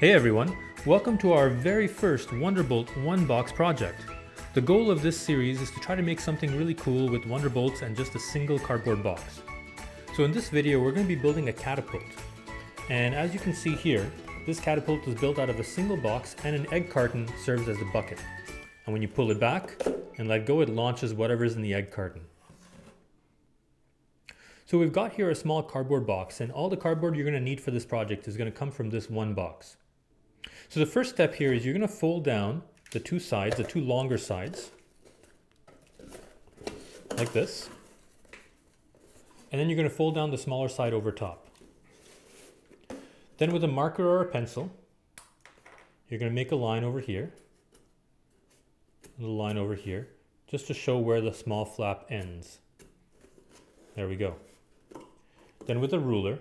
Hey everyone, welcome to our very first WondrBolt One Box project. The goal of this series is to try to make something really cool with WondrBolts and just a single cardboard box. So in this video we're going to be building a catapult. And as you can see here, this catapult is built out of a single box and an egg carton serves as the bucket. And when you pull it back and let go, it launches whatever's in the egg carton. So we've got here a small cardboard box and all the cardboard you're going to need for this project is going to come from this one box. So the first step here is you're going to fold down the two sides, the two longer sides, like this. And then you're going to fold down the smaller side over top. Then with a marker or a pencil, you're going to make a line over here, a little line over here, just to show where the small flap ends. There we go. Then with a ruler,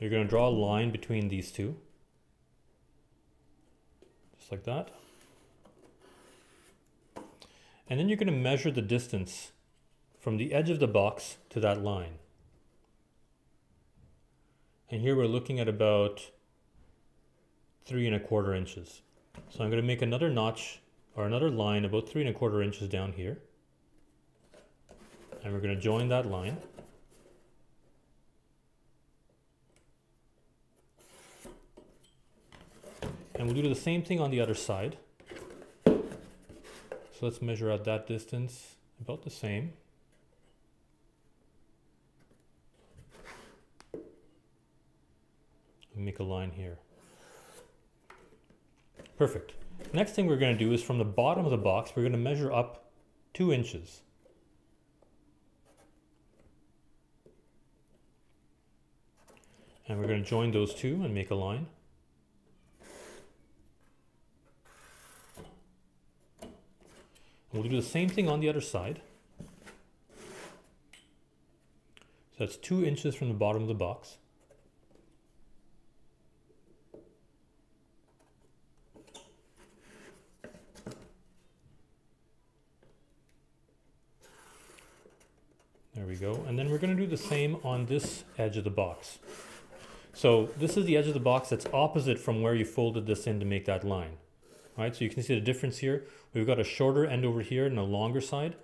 you're going to draw a line between these two just like that. And then you're going to measure the distance from the edge of the box to that line. And here we're looking at about three and a quarter inches. So I'm going to make another notch or another line about three and a quarter inches down here. And we're going to join that line. And we'll do the same thing on the other side. So let's measure out that distance, about the same. make a line here. Perfect. Next thing we're going to do is from the bottom of the box, we're going to measure up two inches. And we're going to join those two and make a line. We'll do the same thing on the other side. So that's two inches from the bottom of the box. There we go. And then we're going to do the same on this edge of the box. So this is the edge of the box that's opposite from where you folded this in to make that line. Right, so you can see the difference here. We've got a shorter end over here and a longer side.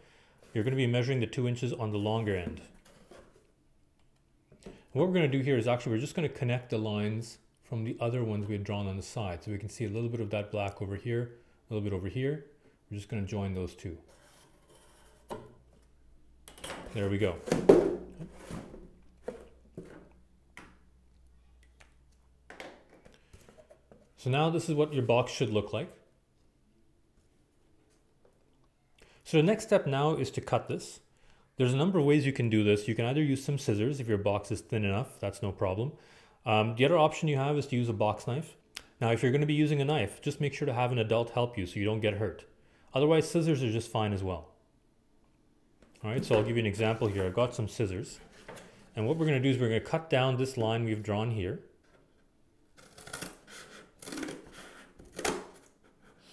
You're going to be measuring the two inches on the longer end. And what we're going to do here is actually we're just going to connect the lines from the other ones we had drawn on the side. So we can see a little bit of that black over here, a little bit over here. We're just going to join those two. There we go. So now this is what your box should look like. So the next step now is to cut this. There's a number of ways you can do this. You can either use some scissors if your box is thin enough, that's no problem. Um, the other option you have is to use a box knife. Now, if you're going to be using a knife, just make sure to have an adult help you so you don't get hurt. Otherwise, scissors are just fine as well. All right, so I'll give you an example here. I've got some scissors. And what we're going to do is we're going to cut down this line we've drawn here.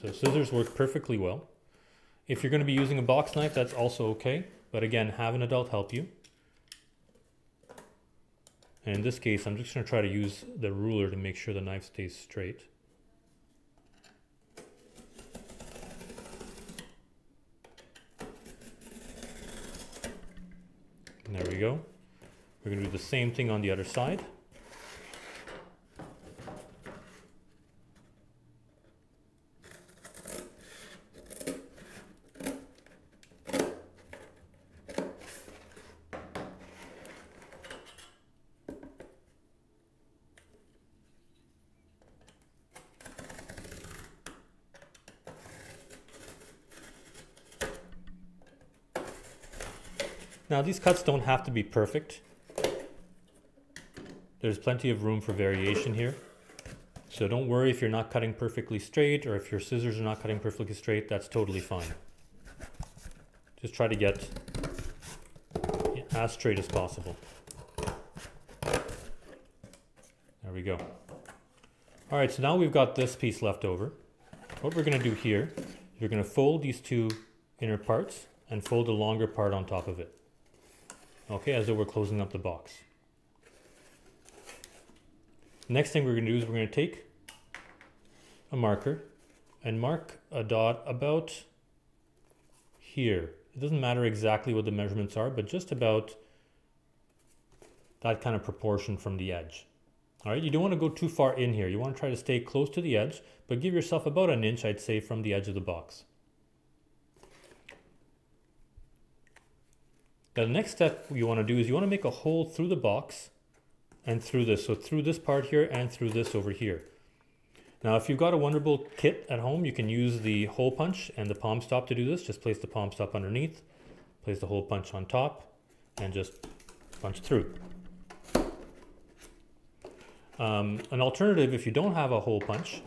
So scissors work perfectly well. If you're going to be using a box knife, that's also okay. But again, have an adult help you. And in this case, I'm just going to try to use the ruler to make sure the knife stays straight. There we go. We're going to do the same thing on the other side. Now these cuts don't have to be perfect. There's plenty of room for variation here. So don't worry if you're not cutting perfectly straight or if your scissors are not cutting perfectly straight, that's totally fine. Just try to get as straight as possible. There we go. All right, so now we've got this piece left over. What we're gonna do here, you're gonna fold these two inner parts and fold the longer part on top of it okay, as though we're closing up the box. Next thing we're going to do is we're going to take a marker and mark a dot about here. It doesn't matter exactly what the measurements are, but just about that kind of proportion from the edge. All right, you don't want to go too far in here. You want to try to stay close to the edge, but give yourself about an inch, I'd say, from the edge of the box. Now the next step you want to do is you want to make a hole through the box and through this. So through this part here and through this over here. Now if you've got a WondrBolt kit at home, you can use the hole punch and the palm stop to do this. Just place the palm stop underneath, place the hole punch on top, and just punch through. Um, an alternative, if you don't have a hole punch,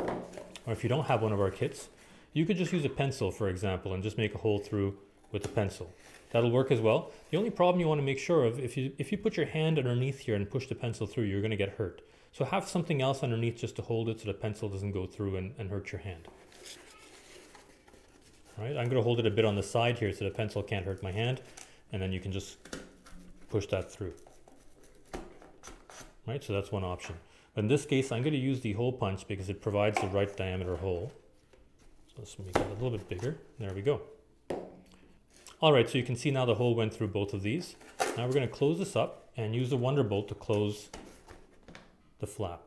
or if you don't have one of our kits, you could just use a pencil, for example, and just make a hole through with the pencil. That'll work as well. The only problem you want to make sure of, if you, if you put your hand underneath here and push the pencil through, you're going to get hurt. So have something else underneath just to hold it so the pencil doesn't go through and, and hurt your hand. All right, I'm going to hold it a bit on the side here so the pencil can't hurt my hand, and then you can just push that through right? So that's one option. But in this case, I'm going to use the hole punch because it provides the right diameter hole. So let's make it a little bit bigger. There we go. All right, so you can see now the hole went through both of these. Now we're going to close this up and use the WondrBolt to close the flap.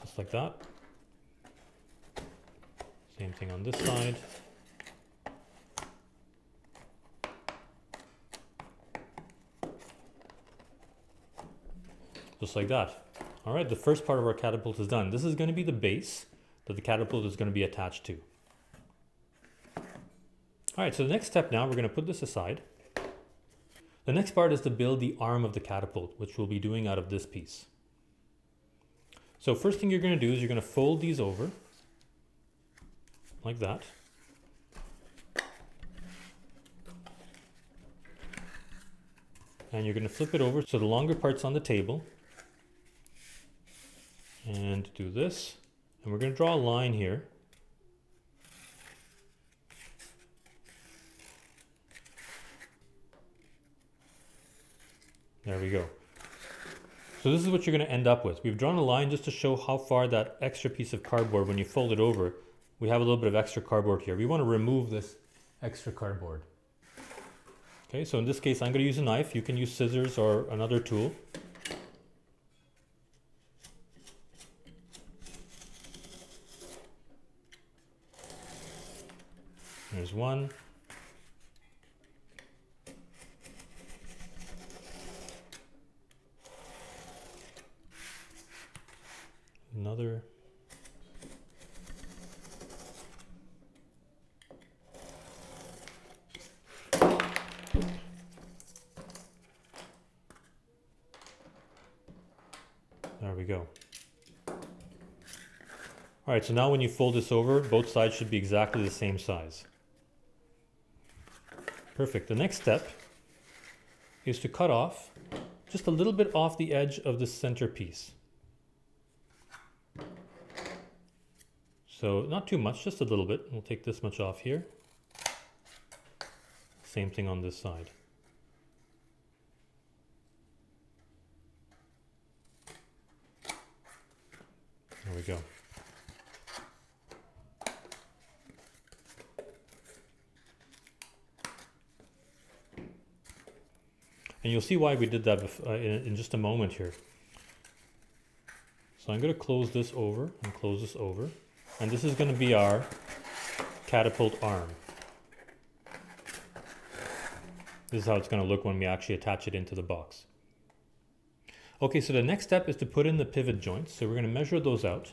Just like that. Same thing on this side. just like that. All right, the first part of our catapult is done. This is going to be the base that the catapult is going to be attached to. All right, so the next step now, we're going to put this aside. The next part is to build the arm of the catapult, which we'll be doing out of this piece. So first thing you're going to do is you're going to fold these over like that. And you're going to flip it over so the longer part's on the table and do this. And we're going to draw a line here. There we go. So this is what you're going to end up with. We've drawn a line just to show how far that extra piece of cardboard, when you fold it over, we have a little bit of extra cardboard here. We want to remove this extra cardboard. Okay, so in this case, I'm going to use a knife. You can use scissors or another tool. There's one. Another. There we go. All right, so now when you fold this over, both sides should be exactly the same size. Perfect. The next step is to cut off just a little bit off the edge of the center piece. So not too much, just a little bit. We'll take this much off here. Same thing on this side. There we go. And you'll see why we did that uh, in, in just a moment here. So I'm going to close this over and close this over. And this is going to be our catapult arm. This is how it's going to look when we actually attach it into the box. Okay, so the next step is to put in the pivot joints. So we're going to measure those out.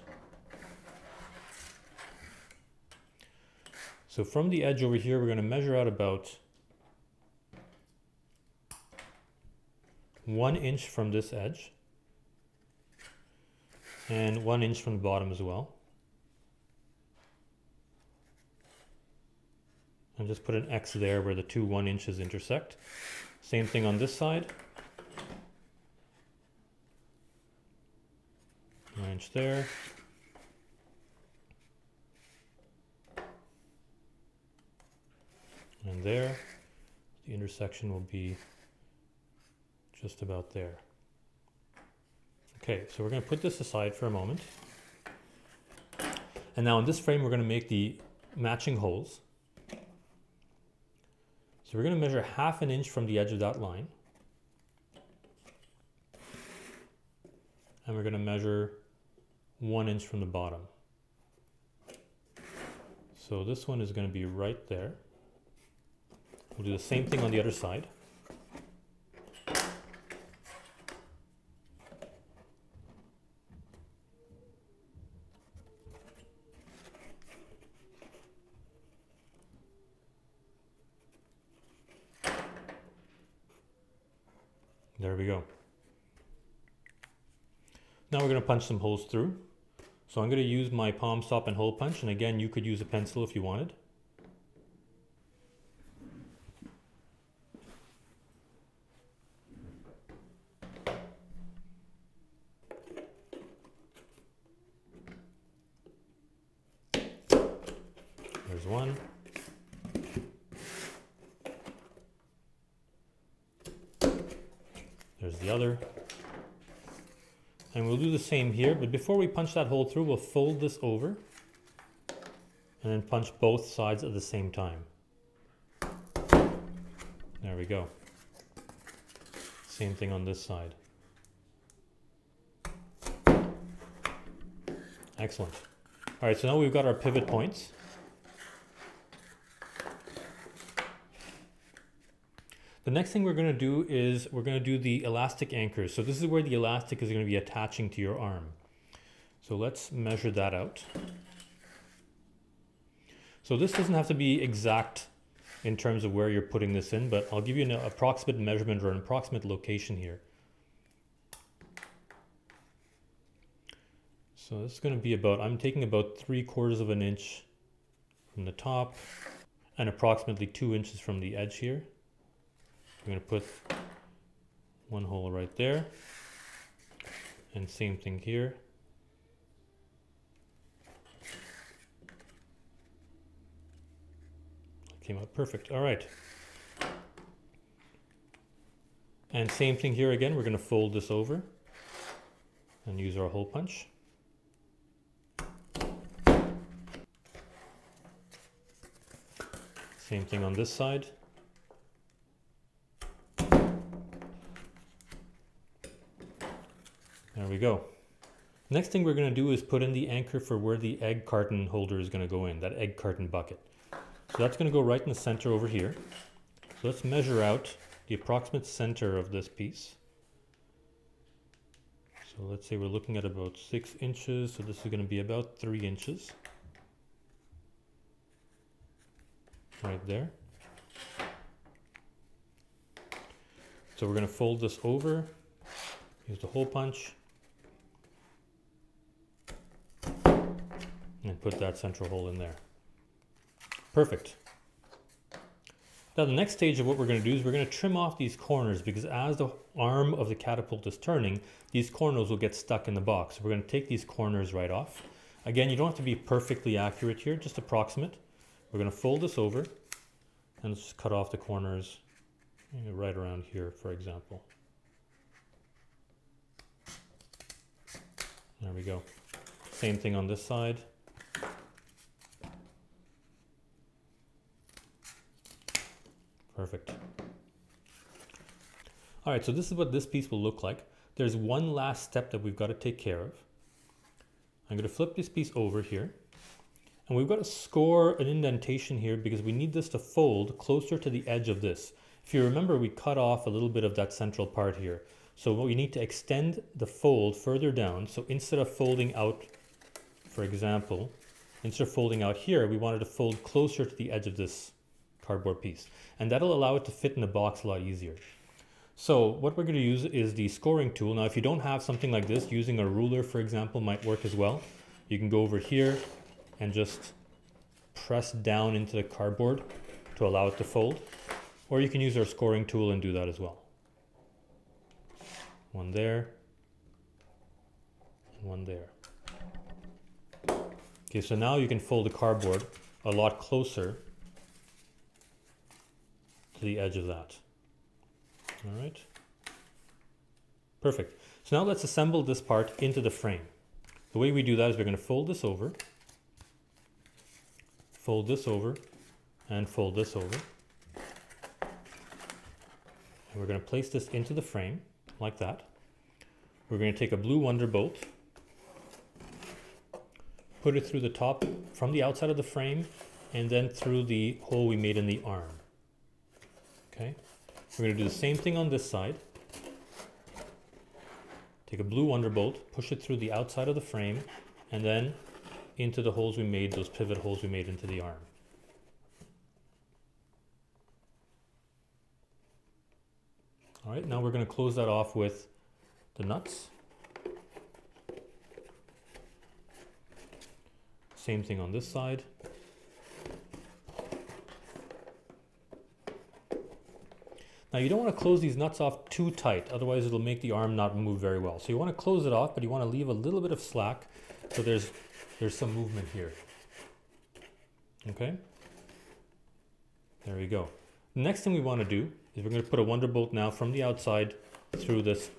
So from the edge over here, we're going to measure out about one inch from this edge and one inch from the bottom as well. And just put an X there where the two one inches intersect. Same thing on this side. One inch there. And there. The intersection will be just about there. Okay, so we're going to put this aside for a moment. And now in this frame, we're going to make the matching holes. So we're going to measure half an inch from the edge of that line. And we're going to measure one inch from the bottom. So this one is going to be right there. We'll do the same thing on the other side. There we go. Now we're going to punch some holes through. So I'm going to use my palm stop and hole punch. And again, you could use a pencil if you wanted. There's one. There's the other. And we'll do the same here, but before we punch that hole through, we'll fold this over and then punch both sides at the same time. There we go. Same thing on this side. Excellent. All right, so now we've got our pivot points. The next thing we're going to do is we're going to do the elastic anchors. So this is where the elastic is going to be attaching to your arm. So let's measure that out. So this doesn't have to be exact in terms of where you're putting this in, but I'll give you an approximate measurement or an approximate location here. So this is going to be about, I'm taking about three quarters of an inch from the top and approximately two inches from the edge here. I'm going to put one hole right there and same thing here. Came out perfect. All right. And same thing here again. We're going to fold this over and use our hole punch. Same thing on this side. There we go. Next thing we're going to do is put in the anchor for where the egg carton holder is going to go in, that egg carton bucket. So that's going to go right in the center over here. So let's measure out the approximate center of this piece. So let's say we're looking at about six inches. So this is going to be about three inches. Right there. So we're going to fold this over, use the hole punch, and put that central hole in there. Perfect. Now the next stage of what we're going to do is we're going to trim off these corners because as the arm of the catapult is turning, these corners will get stuck in the box. So we're going to take these corners right off. Again, you don't have to be perfectly accurate here, just approximate. We're going to fold this over and just cut off the corners right around here, for example. There we go. Same thing on this side. Perfect. All right, so this is what this piece will look like. There's one last step that we've got to take care of. I'm going to flip this piece over here. And we've got to score an indentation here because we need this to fold closer to the edge of this. If you remember, we cut off a little bit of that central part here. So we need to extend the fold further down. So instead of folding out, for example, instead of folding out here, we wanted to fold closer to the edge of this cardboard piece. And that'll allow it to fit in the box a lot easier. So what we're going to use is the scoring tool. Now, if you don't have something like this, using a ruler, for example, might work as well. You can go over here and just press down into the cardboard to allow it to fold. Or you can use our scoring tool and do that as well. One there, and one there. Okay, so now you can fold the cardboard a lot closer to the edge of that. All right. Perfect. So now let's assemble this part into the frame. The way we do that is we're going to fold this over, fold this over, and fold this over. And we're going to place this into the frame like that. We're going to take a blue WondrBolt, put it through the top from the outside of the frame and then through the hole we made in the arm. Okay, we're going to do the same thing on this side. Take a blue WondrBolt, push it through the outside of the frame, and then into the holes we made, those pivot holes we made into the arm. All right, now we're going to close that off with the nuts. Same thing on this side. Now you don't want to close these nuts off too tight, otherwise it'll make the arm not move very well. So you want to close it off, but you want to leave a little bit of slack so there's, there's some movement here. Okay? There we go. Next thing we want to do is we're going to put a WondrBolt now from the outside through this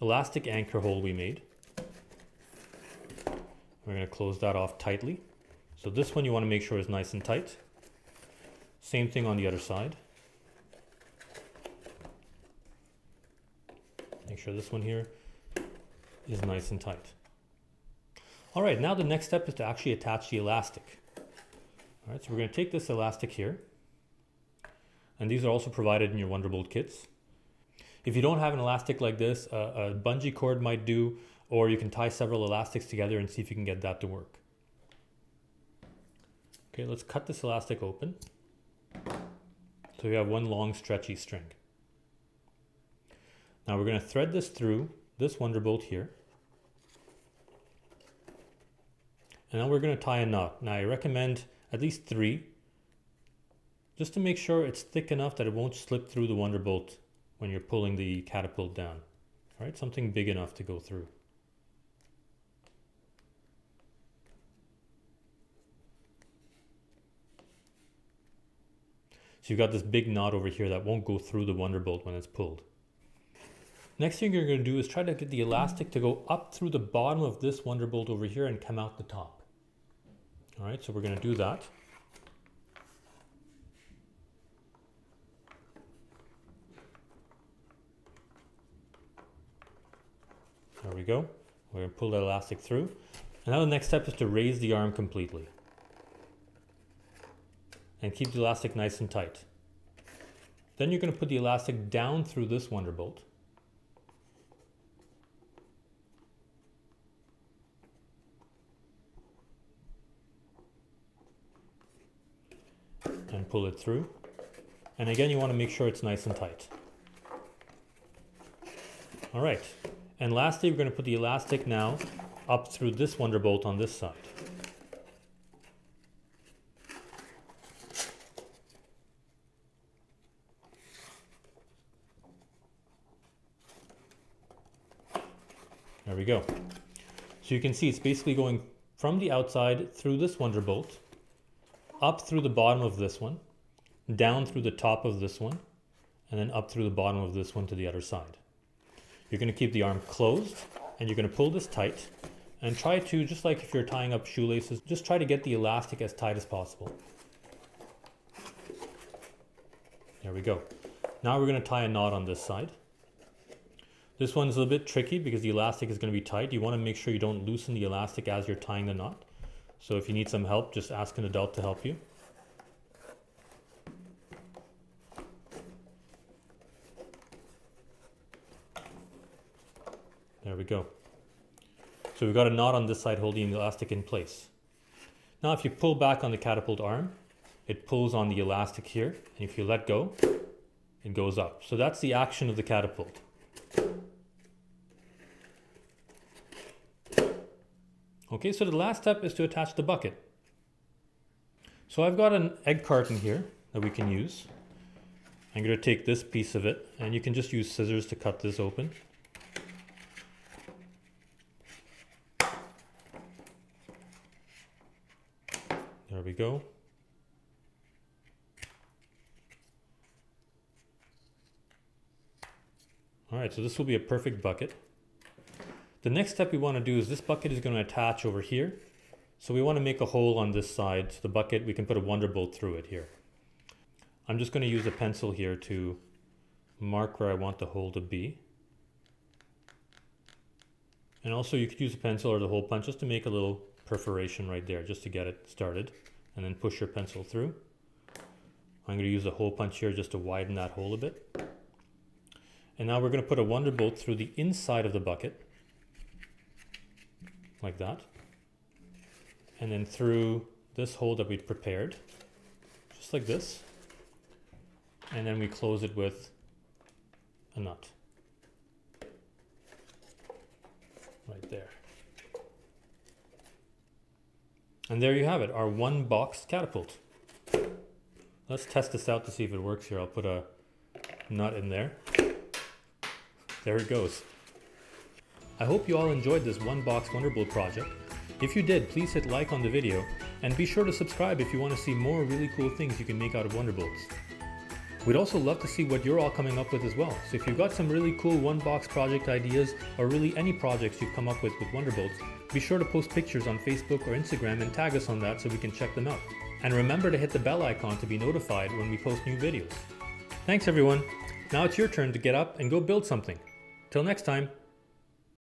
elastic anchor hole we made. We're going to close that off tightly. So this one you want to make sure is nice and tight. Same thing on the other side. Sure this one here is nice and tight. All right, now the next step is to actually attach the elastic. All right, so we're going to take this elastic here, and these are also provided in your WondrBolt kits. If you don't have an elastic like this, a bungee cord might do, or you can tie several elastics together and see if you can get that to work. Okay, let's cut this elastic open. So we have one long stretchy string. Now we're going to thread this through this WondrBolt here. And now we're going to tie a knot. Now I recommend at least three, just to make sure it's thick enough that it won't slip through the WondrBolt when you're pulling the catapult down. All right, something big enough to go through. So you've got this big knot over here that won't go through the WondrBolt when it's pulled. Next thing you're going to do is try to get the elastic to go up through the bottom of this WondrBolt over here and come out the top. All right, so we're going to do that. There we go. We're going to pull the elastic through. And now the next step is to raise the arm completely. And keep the elastic nice and tight. Then you're going to put the elastic down through this WondrBolt. and pull it through. And again, you want to make sure it's nice and tight. All right. And lastly, we're going to put the elastic now up through this WondrBolt on this side. There we go. So you can see it's basically going from the outside through this WondrBolt up through the bottom of this one, down through the top of this one, and then up through the bottom of this one to the other side. You're going to keep the arm closed and you're going to pull this tight and try to, just like if you're tying up shoelaces, just try to get the elastic as tight as possible. There we go. Now we're going to tie a knot on this side. This one's a little bit tricky because the elastic is going to be tight. You want to make sure you don't loosen the elastic as you're tying the knot. So if you need some help, just ask an adult to help you. We go. So we've got a knot on this side holding the elastic in place. Now if you pull back on the catapult arm, it pulls on the elastic here, and if you let go, it goes up. So that's the action of the catapult. Okay, so the last step is to attach the bucket. So I've got an egg carton here that we can use. I'm going to take this piece of it, and you can just use scissors to cut this open. Go. All right, so this will be a perfect bucket. The next step we want to do is this bucket is going to attach over here. So we want to make a hole on this side. So the bucket, we can put a WondrBolt through it here. I'm just going to use a pencil here to mark where I want the hole to be. And also you could use a pencil or the hole punch just to make a little perforation right there, just to get it started. And then push your pencil through. I'm going to use a hole punch here just to widen that hole a bit. And now we're going to put a WondrBolt through the inside of the bucket like that. And then through this hole that we'd prepared, just like this. And then we close it with a nut. Right there. And there you have it, our one box catapult. Let's test this out to see if it works here. I'll put a nut in there. There it goes. I hope you all enjoyed this one box WondrBolt project. If you did, please hit like on the video and be sure to subscribe if you want to see more really cool things you can make out of WondrBolts. We'd also love to see what you're all coming up with as well. So if you've got some really cool one box project ideas or really any projects you've come up with with WondrBolts, be sure to post pictures on Facebook or Instagram and tag us on that so we can check them out. And remember to hit the bell icon to be notified when we post new videos. Thanks everyone. Now it's your turn to get up and go build something. Till next time.